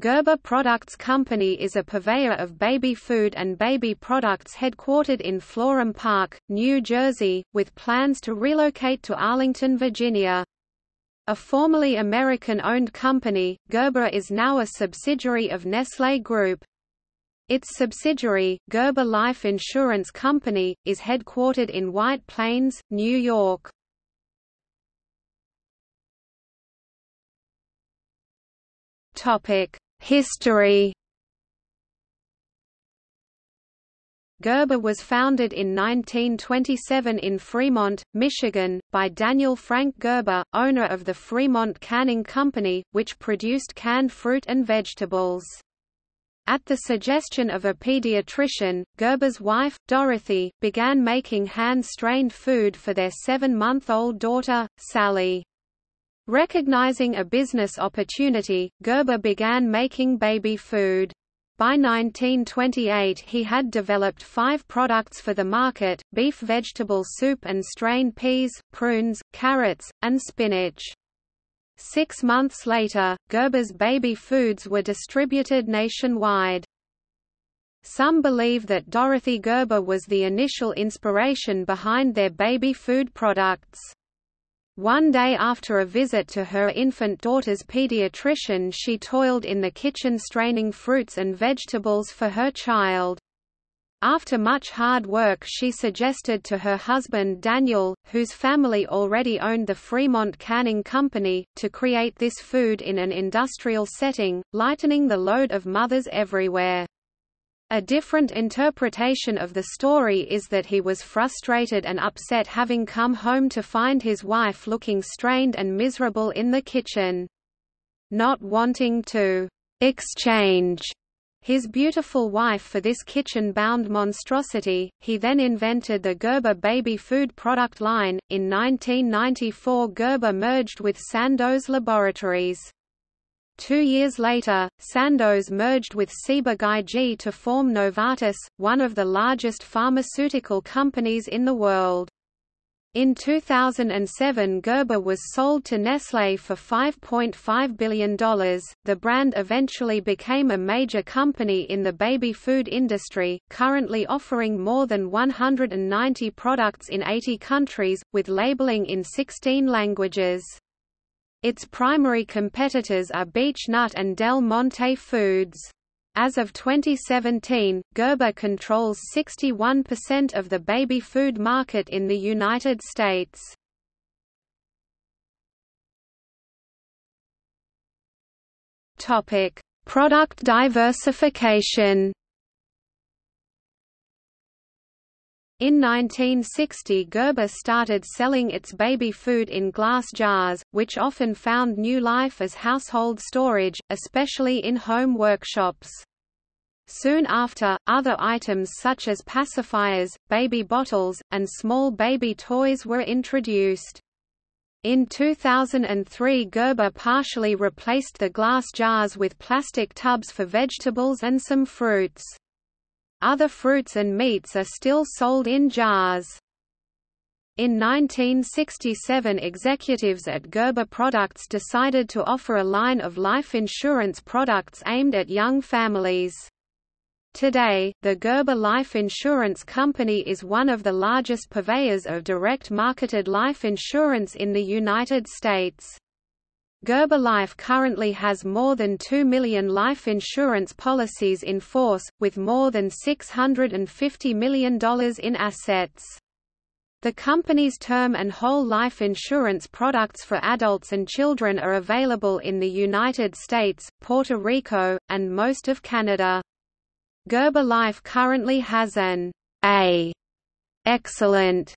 Gerber Products Company is a purveyor of baby food and baby products headquartered in Florham Park, New Jersey, with plans to relocate to Arlington, Virginia. A formerly American-owned company, Gerber is now a subsidiary of Nestlé Group. Its subsidiary, Gerber Life Insurance Company, is headquartered in White Plains, New York. Topic: History Gerber was founded in 1927 in Fremont, Michigan, by Daniel Frank Gerber, owner of the Fremont Canning Company, which produced canned fruit and vegetables. At the suggestion of a pediatrician, Gerber's wife, Dorothy, began making hand-strained food for their seven-month-old daughter, Sally. Recognizing a business opportunity, Gerber began making baby food. By 1928 he had developed five products for the market, beef vegetable soup and strained peas, prunes, carrots, and spinach. Six months later, Gerber's baby foods were distributed nationwide. Some believe that Dorothy Gerber was the initial inspiration behind their baby food products. One day after a visit to her infant daughter's pediatrician she toiled in the kitchen straining fruits and vegetables for her child. After much hard work she suggested to her husband Daniel, whose family already owned the Fremont Canning Company, to create this food in an industrial setting, lightening the load of mothers everywhere. A different interpretation of the story is that he was frustrated and upset having come home to find his wife looking strained and miserable in the kitchen. Not wanting to exchange his beautiful wife for this kitchen-bound monstrosity, he then invented the Gerber baby food product line. In 1994 Gerber merged with Sandoz Laboratories. Two years later, Sandoz merged with Ciba-Geigy to form Novartis, one of the largest pharmaceutical companies in the world. In 2007 Gerber was sold to Nestlé for $5.5 billion. The brand eventually became a major company in the baby food industry, currently offering more than 190 products in 80 countries, with labeling in 16 languages. Its primary competitors are Beech-Nut and Del Monte Foods. As of 2017, Gerber controls 61% of the baby food market in the United States. Topic: Product diversification. In 1960 Gerber started selling its baby food in glass jars, which often found new life as household storage, especially in home workshops. Soon after, other items such as pacifiers, baby bottles, and small baby toys were introduced. In 2003 Gerber partially replaced the glass jars with plastic tubs for vegetables and some fruits. Other fruits and meats are still sold in jars. In 1967 executives at Gerber Products decided to offer a line of life insurance products aimed at young families. Today, the Gerber Life Insurance Company is one of the largest purveyors of direct marketed life insurance in the United States. Gerber Life currently has more than 2 million life insurance policies in force, with more than $650 million in assets. The company's term and whole life insurance products for adults and children are available in the United States, Puerto Rico, and most of Canada. Gerber Life currently has an A excellent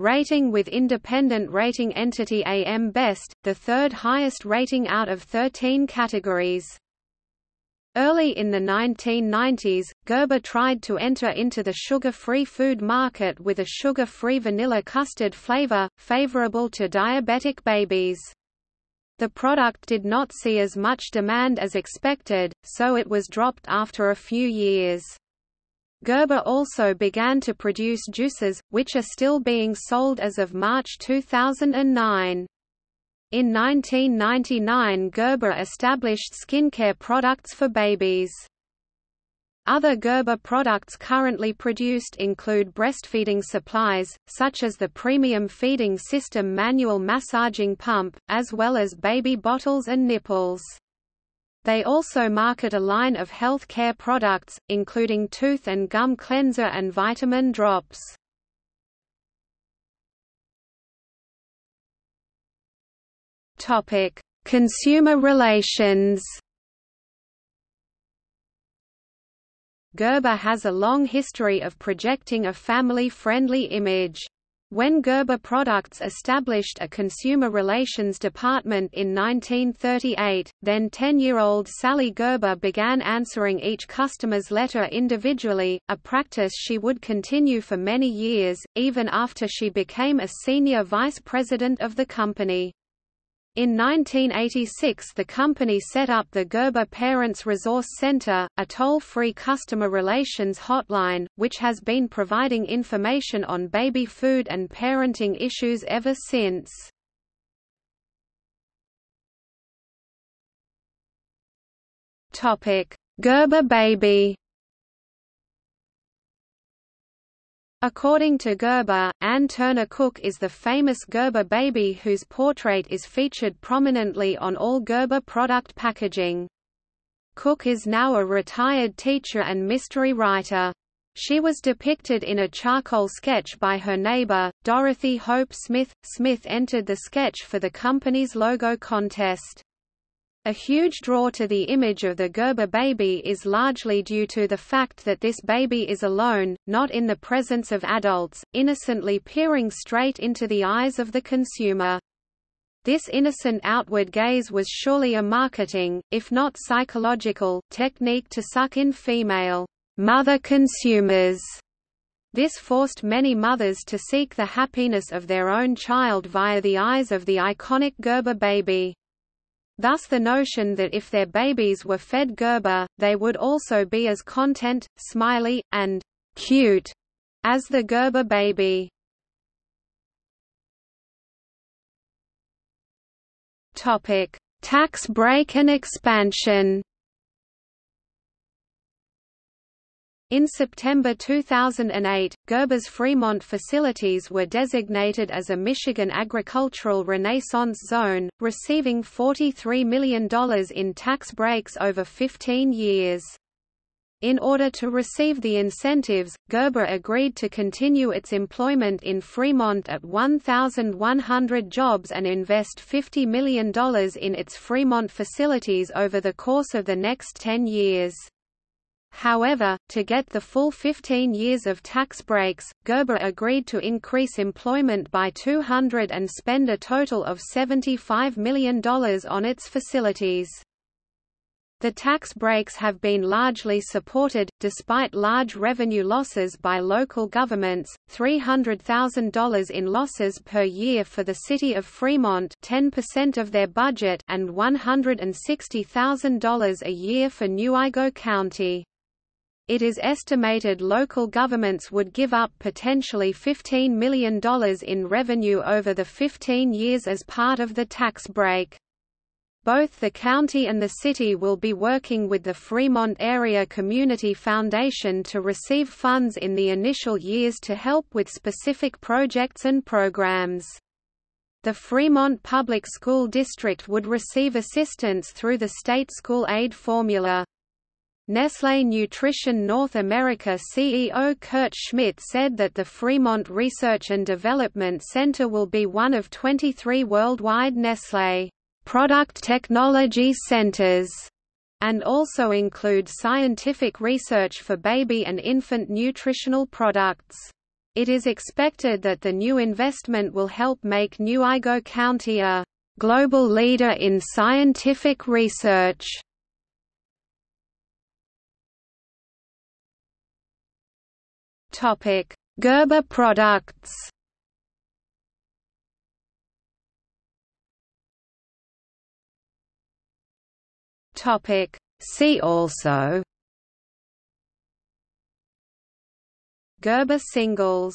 Rating with independent rating entity AM Best, the third highest rating out of 13 categories. Early in the 1990s, Gerber tried to enter into the sugar-free food market with a sugar-free vanilla custard flavor, favorable to diabetic babies. The product did not see as much demand as expected, so it was dropped after a few years. Gerber also began to produce juices, which are still being sold as of March 2009. In 1999 Gerber established skincare products for babies. Other Gerber products currently produced include breastfeeding supplies, such as the Premium Feeding System manual massaging pump, as well as baby bottles and nipples. They also market a line of health care products, including tooth and gum cleanser and vitamin drops. Topic: Consumer relations. Gerber has a long history of projecting a family-friendly image. When Gerber Products established a consumer relations department in 1938, then 10-year-old Sally Gerber began answering each customer's letter individually, a practice she would continue for many years, even after she became a senior vice president of the company. In 1986 the company set up the Gerber Parents Resource Center, a toll-free customer relations hotline, which has been providing information on baby food and parenting issues ever since. Gerber baby According to Gerber, Ann Turner Cook is the famous Gerber baby whose portrait is featured prominently on all Gerber product packaging. Cook is now a retired teacher and mystery writer. She was depicted in a charcoal sketch by her neighbor, Dorothy Hope Smith. Smith entered the sketch for the company's logo contest. A huge draw to the image of the Gerber baby is largely due to the fact that this baby is alone, not in the presence of adults, innocently peering straight into the eyes of the consumer. This innocent outward gaze was surely a marketing, if not psychological, technique to suck in female mother consumers. This forced many mothers to seek the happiness of their own child via the eyes of the iconic Gerber baby. Thus the notion that if their babies were fed Gerber, they would also be as content, smiley, and cute as the Gerber baby. Topic: Tax break and expansion. In September 2008, Gerber's Fremont facilities were designated as a Michigan Agricultural Renaissance Zone, receiving $43 million in tax breaks over 15 years. In order to receive the incentives, Gerber agreed to continue its employment in Fremont at 1,100 jobs and invest $50 million in its Fremont facilities over the course of the next 10 years. However, to get the full 15 years of tax breaks, Gerber agreed to increase employment by 200 and spend a total of $75 million on its facilities. The tax breaks have been largely supported, despite large revenue losses by local governments, $300,000 in losses per year for the city of Fremont 10% of their budget and $160,000 a year for Newaygo County. It is estimated local governments would give up potentially $15 million in revenue over the 15 years as part of the tax break. Both the county and the city will be working with the Fremont Area Community Foundation to receive funds in the initial years to help with specific projects and programs. The Fremont Public School District would receive assistance through the state school aid formula. Nestlé Nutrition North America CEO Kurt Schmidt said that the Fremont Research and Development Center will be one of 23 worldwide Nestlé product technology centers and also include scientific research for baby and infant nutritional products. It is expected that the new investment will help make Newaygo County a global leader in scientific research. Topic: Gerber products. Topic: See also. Gerber singles